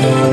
you.